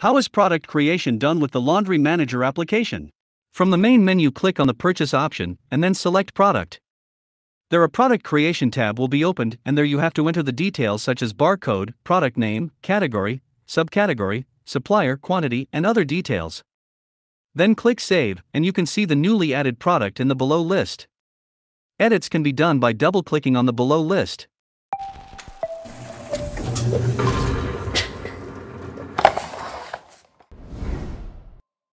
How is product creation done with the Laundry Manager application? From the main menu, click on the Purchase option and then select Product. There a Product Creation tab will be opened, and there you have to enter the details such as barcode, product name, category, subcategory, supplier quantity, and other details. Then click Save, and you can see the newly added product in the below list. Edits can be done by double clicking on the below list.